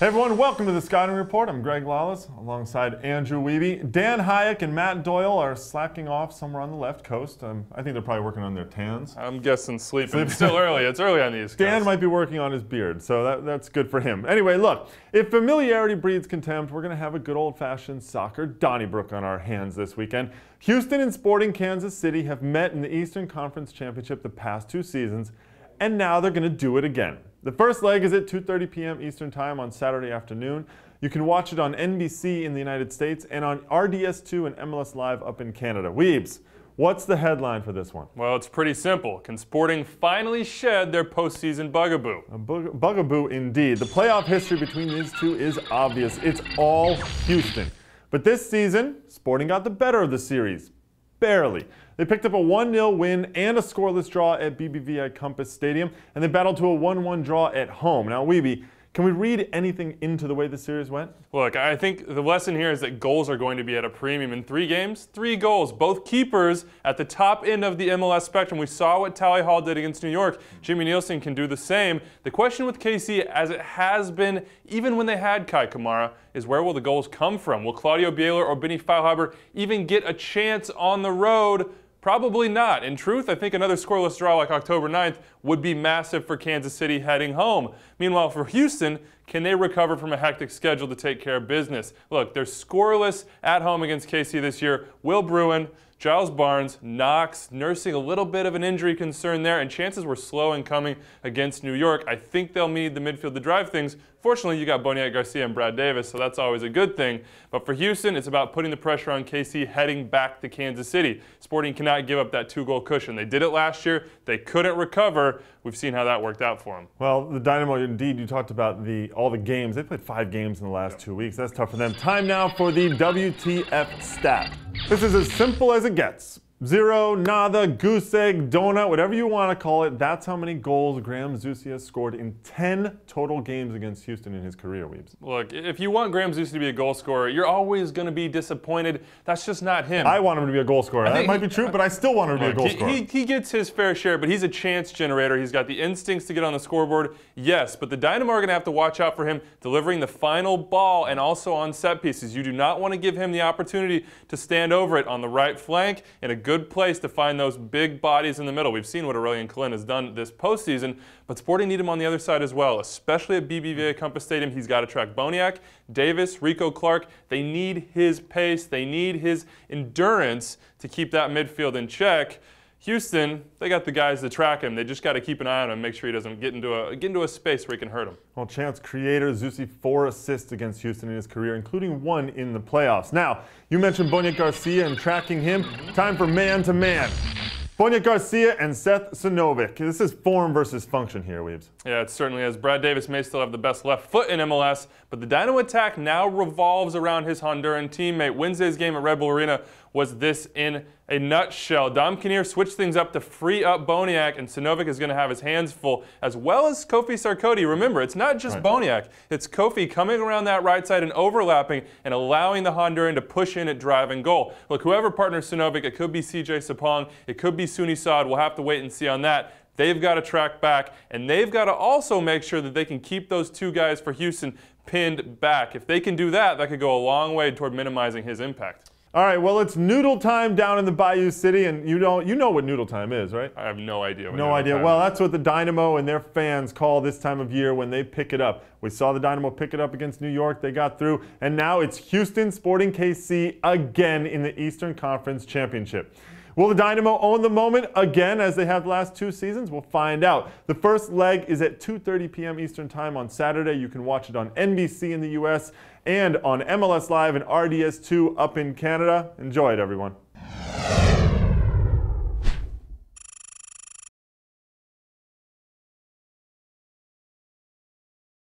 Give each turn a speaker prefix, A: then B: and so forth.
A: Hey everyone, welcome to the Scouting Report. I'm Greg Lalas alongside Andrew Wiebe. Dan Hayek and Matt Doyle are slacking off somewhere on the left coast. Um, I think they're probably working on their tans.
B: I'm guessing sleeping. It's still early. It's early on the these.
A: Dan might be working on his beard, so that, that's good for him. Anyway, look, if familiarity breeds contempt, we're going to have a good old-fashioned soccer Donnybrook on our hands this weekend. Houston and Sporting Kansas City have met in the Eastern Conference Championship the past two seasons, and now they're going to do it again. The first leg is at 2.30 p.m. Eastern Time on Saturday afternoon. You can watch it on NBC in the United States and on RDS2 and MLS Live up in Canada. Weebs, what's the headline for this one?
B: Well, it's pretty simple. Can Sporting finally shed their postseason bugaboo?
A: A bug bugaboo indeed. The playoff history between these two is obvious. It's all Houston. But this season, Sporting got the better of the series. Barely. They picked up a 1-0 win and a scoreless draw at BBVA Compass Stadium, and they battled to a 1-1 draw at home. Now, Wiebe, can we read anything into the way the series went?
B: Look, I think the lesson here is that goals are going to be at a premium. In three games, three goals. Both keepers at the top end of the MLS spectrum. We saw what Tally Hall did against New York. Jimmy Nielsen can do the same. The question with KC, as it has been even when they had Kei Kamara, is where will the goals come from? Will Claudio Bieler or Benny Feilhaber even get a chance on the road? Probably not. In truth, I think another scoreless draw like October 9th would be massive for Kansas City heading home. Meanwhile, for Houston, can they recover from a hectic schedule to take care of business? Look, they're scoreless at home against KC this year. Will Bruin, Giles Barnes, Knox, nursing a little bit of an injury concern there, and chances were slow in coming against New York. I think they'll need the midfield to drive things. Fortunately, you got Boniek Garcia and Brad Davis, so that's always a good thing. But for Houston, it's about putting the pressure on KC heading back to Kansas City. Sporting cannot give up that two-goal cushion. They did it last year. They couldn't recover. We've seen how that worked out for them.
A: Well, the Dynamo, indeed, you talked about the all the games. They played five games in the last two weeks. That's tough for them. Time now for the WTF stat. This is as simple as it gets. Zero, nada, goose egg, donut, whatever you want to call it. That's how many goals Graham Zusi has scored in 10 total games against Houston in his career, Weebs.
B: Look, if you want Graham Zusi to be a goal scorer, you're always going to be disappointed. That's just not him.
A: I want him to be a goal scorer. That might be true, but I still want him to be a goal
B: he,
A: scorer.
B: He, he gets his fair share, but he's a chance generator. He's got the instincts to get on the scoreboard, yes, but the Dynamo are going to have to watch out for him delivering the final ball and also on set pieces. You do not want to give him the opportunity to stand over it on the right flank in a good place to find those big bodies in the middle. We've seen what Aurélien Collin has done this postseason, but Sporting need him on the other side as well, especially at BBVA mm-hmm. Compass Stadium. He's got to track Boniek, Davis, Rico Clark. They need his pace. They need his endurance to keep that midfield in check. Houston, they got the guys to track him. They just got to keep an eye on him, make sure he doesn't get into a get into a space where he can hurt him.
A: Well, chance creator Zusi four assists against Houston in his career, including one in the playoffs. Now, you mentioned Boniek Garcia and tracking him. Time for man to man. Boniek Garcia and Seth Sinovic. This is form versus function here, Weebs.
B: Yeah, it certainly is. Brad Davis may still have the best left foot in MLS, but the Dynamo attack now revolves around his Honduran teammate. Wednesday's game at Red Bull Arena was this in a nutshell. Dom Kinnear switched things up to free up Boniek, and Sinovic is going to have his hands full, as well as Kofi Sarkodie. Remember, it's not just right. Boniek. It's Kofi coming around that right side and overlapping and allowing the Honduran to push in at drive and goal. Look, whoever partners Sinovic, it could be CJ Sapong, it could be Soony Saad. We'll have to wait and see on that. They've got to track back, and they've got to also make sure that they can keep those two guys for Houston pinned back. If they can do that, that could go a long way toward minimizing his impact.
A: All right, well, it's noodle time down in the Bayou City, and you know, you know what noodle time is, right?
B: I have no idea.
A: no idea. Well, that's what the Dynamo and their fans call this time of year when they pick it up. We saw the Dynamo pick it up against New York. They got through, and now it's Houston Sporting KC again in the Eastern Conference Championship. Will the Dynamo own the moment again as they have the last two seasons? We'll find out. The first leg is at 2.30 p.m. Eastern Time on Saturday. You can watch it on NBC in the U.S. and on MLS Live and RDS2 up in Canada. Enjoy it, everyone.